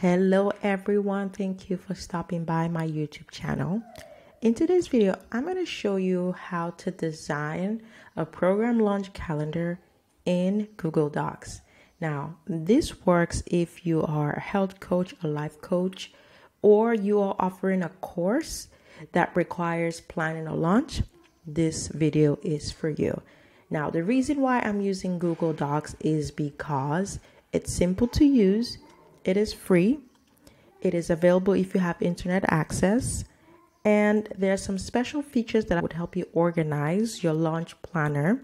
Hello everyone, thank you for stopping by my YouTube channel. In today's video, I'm going to show you how to design a program launch calendar in Google Docs. Now, this works if you are a health coach, a life coach, or you are offering a course that requires planning a launch. This video is for you. Now, the reason why I'm using Google Docs is because it's simple to use it is free. It is available if you have internet access. And there are some special features that would help you organize your launch planner.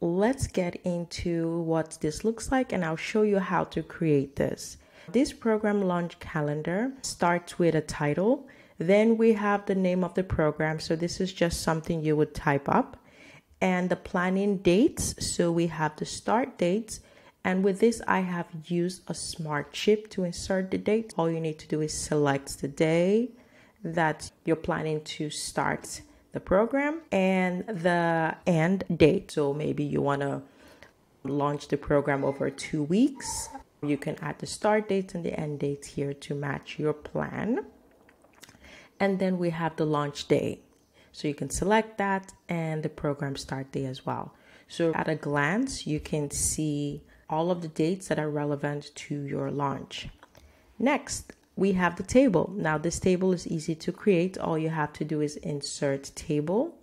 Let's get into what this looks like and I'll show you how to create this. This program launch calendar starts with a title. Then we have the name of the program. So this is just something you would type up. And the planning dates. So we have the start dates and with this, I have used a smart chip to insert the date. All you need to do is select the day that you're planning to start the program and the end date. So maybe you want to launch the program over two weeks. You can add the start dates and the end dates here to match your plan. And then we have the launch day. So you can select that and the program start day as well. So at a glance, you can see all of the dates that are relevant to your launch. Next, we have the table. Now, this table is easy to create. All you have to do is insert table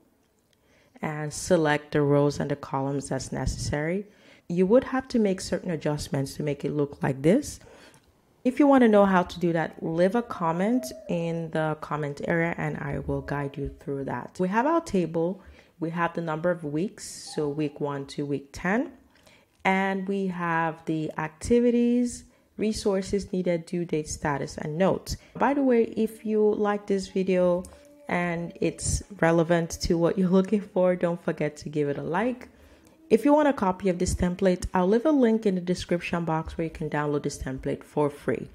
and select the rows and the columns that's necessary. You would have to make certain adjustments to make it look like this. If you want to know how to do that, leave a comment in the comment area and I will guide you through that. We have our table. We have the number of weeks, so week 1 to week 10 and we have the activities, resources needed, due date status, and notes. By the way, if you like this video and it's relevant to what you're looking for, don't forget to give it a like. If you want a copy of this template, I'll leave a link in the description box where you can download this template for free.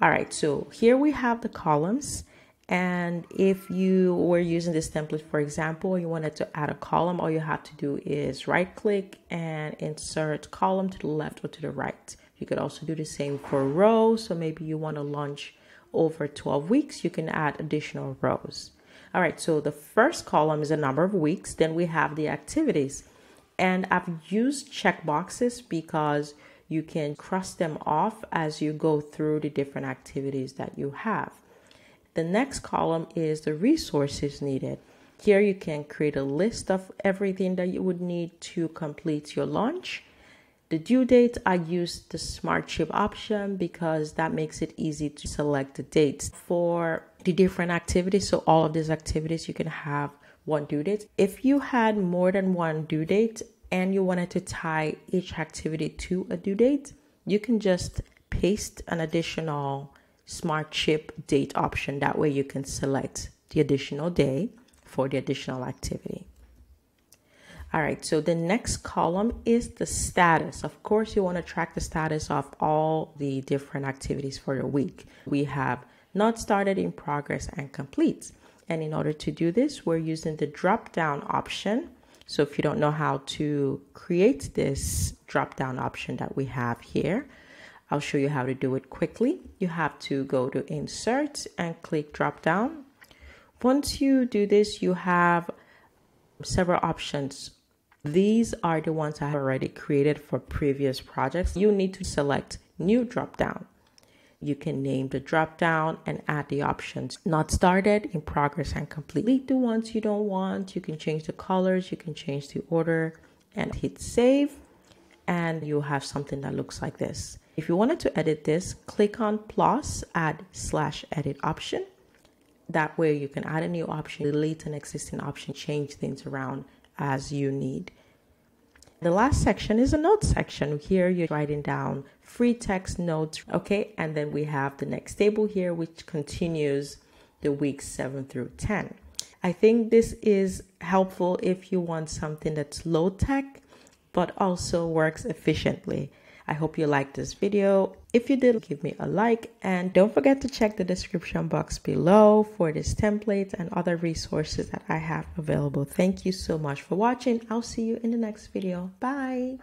All right, so here we have the columns and if you were using this template, for example, you wanted to add a column, all you have to do is right click and insert column to the left or to the right. You could also do the same for rows. So maybe you want to launch over 12 weeks, you can add additional rows. All right, so the first column is a number of weeks. Then we have the activities. And I've used checkboxes because you can cross them off as you go through the different activities that you have. The next column is the resources needed. Here you can create a list of everything that you would need to complete your launch. The due date, I use the smart chip option because that makes it easy to select the dates for the different activities. So all of these activities, you can have one due date. If you had more than one due date and you wanted to tie each activity to a due date, you can just paste an additional smart chip date option. That way you can select the additional day for the additional activity. All right, so the next column is the status. Of course, you want to track the status of all the different activities for your week. We have not started, in progress, and complete. And in order to do this, we're using the drop down option. So if you don't know how to create this drop down option that we have here, I'll show you how to do it quickly. You have to go to insert and click drop down. Once you do this, you have several options. These are the ones I have already created for previous projects. You need to select new drop down. You can name the drop down and add the options not started, in progress, and complete. The ones you don't want. You can change the colors, you can change the order, and hit save. And you'll have something that looks like this. If you wanted to edit this, click on plus, add slash edit option. That way you can add a new option, delete an existing option, change things around as you need. The last section is a notes section. Here you're writing down free text notes, okay? And then we have the next table here, which continues the weeks 7 through 10. I think this is helpful if you want something that's low tech, but also works efficiently. I hope you liked this video. If you did, give me a like and don't forget to check the description box below for this template and other resources that I have available. Thank you so much for watching. I'll see you in the next video. Bye.